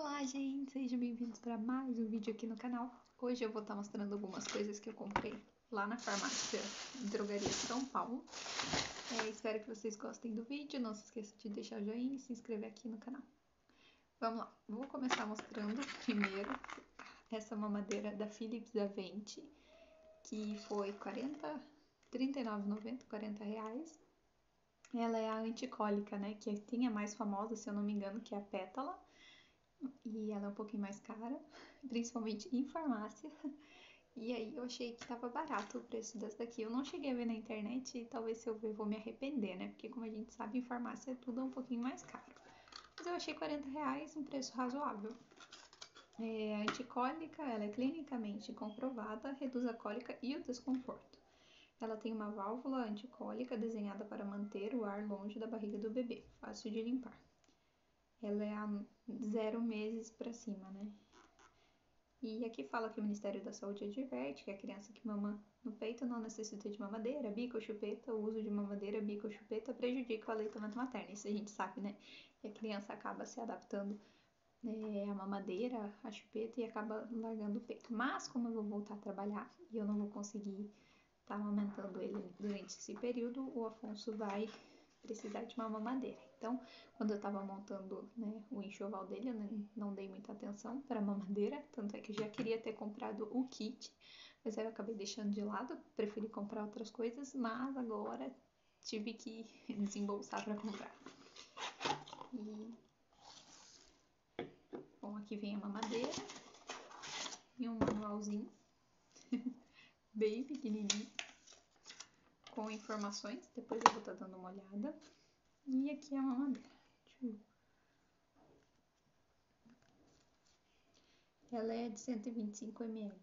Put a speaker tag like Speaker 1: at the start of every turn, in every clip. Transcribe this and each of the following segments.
Speaker 1: Olá, gente! Sejam bem-vindos para mais um vídeo aqui no canal. Hoje eu vou estar mostrando algumas coisas que eu comprei lá na farmácia Drogaria São Paulo. É, espero que vocês gostem do vídeo. Não se esqueça de deixar o joinha e se inscrever aqui no canal. Vamos lá. Vou começar mostrando primeiro essa mamadeira da Philips Avente, que foi 40, 39,90, 40 reais. Ela é a anticólica, né? Que tem a mais famosa, se eu não me engano, que é a pétala e ela é um pouquinho mais cara, principalmente em farmácia. E aí eu achei que tava barato o preço dessa daqui. Eu não cheguei a ver na internet e talvez se eu ver vou me arrepender, né? Porque como a gente sabe, em farmácia tudo é um pouquinho mais caro. Mas eu achei 40 reais um preço razoável. É anticólica, ela é clinicamente comprovada, reduz a cólica e o desconforto. Ela tem uma válvula anticólica desenhada para manter o ar longe da barriga do bebê, fácil de limpar ela é a zero meses para cima, né? E aqui fala que o Ministério da Saúde adverte que a criança que mama no peito não necessita de mamadeira, bico ou chupeta. O uso de mamadeira, bico ou chupeta prejudica o aleitamento materno. Isso a gente sabe, né? E a criança acaba se adaptando é, à mamadeira, à chupeta e acaba largando o peito. Mas, como eu vou voltar a trabalhar e eu não vou conseguir estar tá amamentando ele durante esse período, o Afonso vai precisar de uma mamadeira. Então, quando eu estava montando né, o enxoval dele, eu não dei muita atenção para a mamadeira, tanto é que já queria ter comprado o kit, mas aí eu acabei deixando de lado, preferi comprar outras coisas, mas agora tive que desembolsar para comprar. E... Bom, aqui vem a mamadeira e um manualzinho bem pequenininho com informações, depois eu vou estar tá dando uma olhada. E aqui é a mamadeira. Ela é de 125 ml.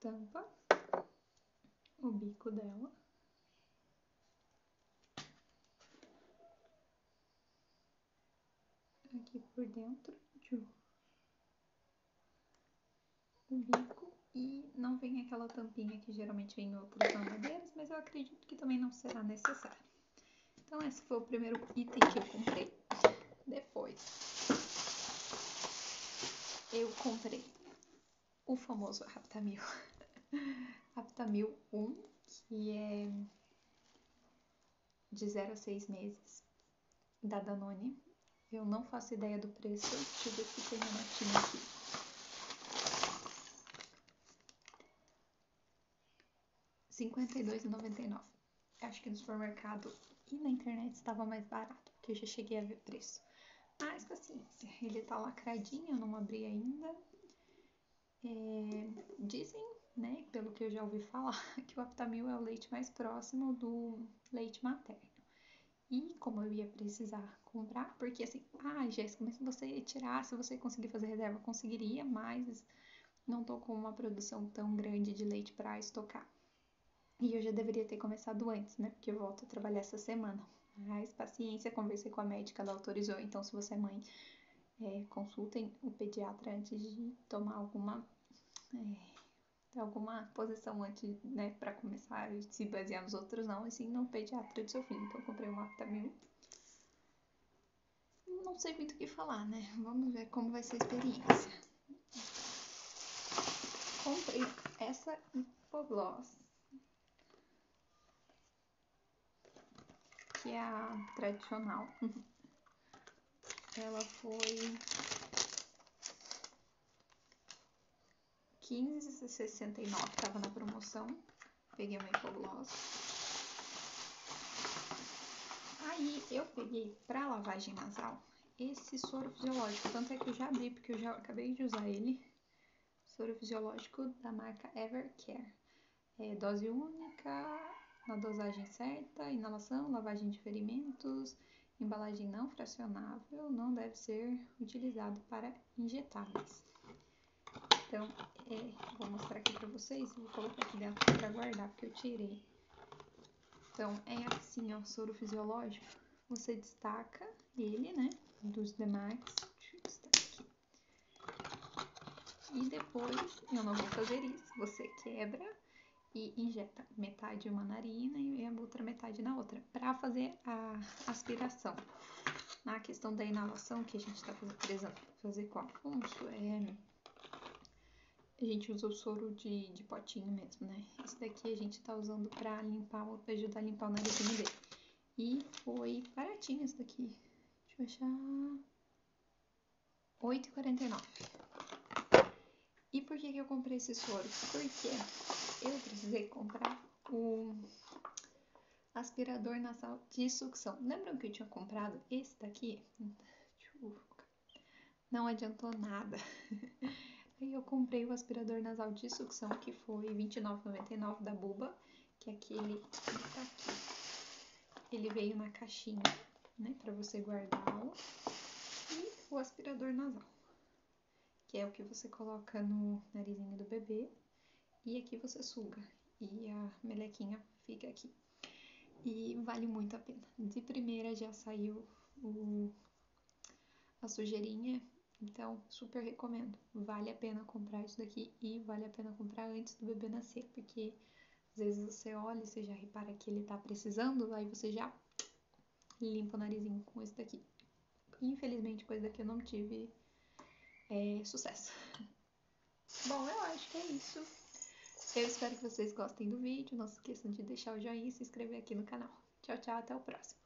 Speaker 1: Tampa. O bico dela. Aqui por dentro. O bico e não vem aquela tampinha que geralmente vem em outras mamadeiras, mas eu acredito que também não será necessário. Então esse foi o primeiro item que eu comprei. Depois eu comprei o famoso Raptamil. Raptamil 1, que é de 0 a 6 meses, da Danone. Eu não faço ideia do preço, deixa eu ver se tem uma aqui. 52,99. Acho que no supermercado e na internet estava mais barato, porque eu já cheguei a ver preço. Mas paciência, ele tá lacradinho, eu não abri ainda. É, dizem, né, pelo que eu já ouvi falar, que o Aptamil é o leite mais próximo do leite materno. E como eu ia precisar comprar, porque assim, ah, Jéssica, mas se você tirar, se você conseguir fazer reserva, conseguiria, mas não tô com uma produção tão grande de leite para estocar. E eu já deveria ter começado antes, né? Porque eu volto a trabalhar essa semana. Mas paciência, conversei com a médica, ela autorizou. Então, se você é mãe, é, consultem o pediatra antes de tomar alguma. É, alguma posição antes, né, para começar a se basear nos outros, não, assim, no pediatra do seu filho. Então, eu comprei um Aptamil. Não sei muito o que falar, né? Vamos ver como vai ser a experiência. Comprei essa hipogloss que é a tradicional. Ela foi 15,69, tava na promoção. Peguei uma hipogloss. Aí eu peguei pra lavagem nasal esse soro fisiológico, tanto é que eu já abri porque eu já acabei de usar ele. Soro fisiológico da marca Evercare. É dose única, na dosagem certa, inalação, lavagem de ferimentos, embalagem não fracionável, não deve ser utilizado para injetáveis. Então, é, vou mostrar aqui para vocês, vou colocar aqui dentro para guardar, porque eu tirei. Então, é assim, ó, soro fisiológico, você destaca ele, né, dos demais, deixa eu destacar aqui. E depois, eu não vou fazer isso, você quebra e injeta metade em uma narina e a outra metade na outra, para fazer a aspiração. na questão da inalação que a gente está precisando fazer com Afonso, é, a gente usa o soro de, de potinho mesmo, né? Esse daqui a gente tá usando pra limpar, ajudar a limpar o narizinho dele. E foi baratinho esse daqui. Deixa eu achar... 8,49. E por que, que eu comprei esse soro? Porque eu precisei comprar o aspirador nasal de sucção. Lembram que eu tinha comprado esse daqui? Não adiantou nada. Aí eu comprei o aspirador nasal de sucção, que foi R$29,99 da Buba, que é aquele que tá aqui. Ele veio na caixinha, né, pra você guardá-lo. E o aspirador nasal, que é o que você coloca no narizinho do bebê. E aqui você suga. E a melequinha fica aqui. E vale muito a pena. De primeira já saiu o, a sujeirinha então, super recomendo. Vale a pena comprar isso daqui e vale a pena comprar antes do bebê nascer, porque às vezes você olha e você já repara que ele tá precisando, aí você já limpa o narizinho com esse daqui. Infelizmente, com esse daqui eu não tive é, sucesso. Bom, eu acho que é isso. Eu espero que vocês gostem do vídeo. Não se esqueçam de deixar o joinha e se inscrever aqui no canal. Tchau, tchau, até o próximo.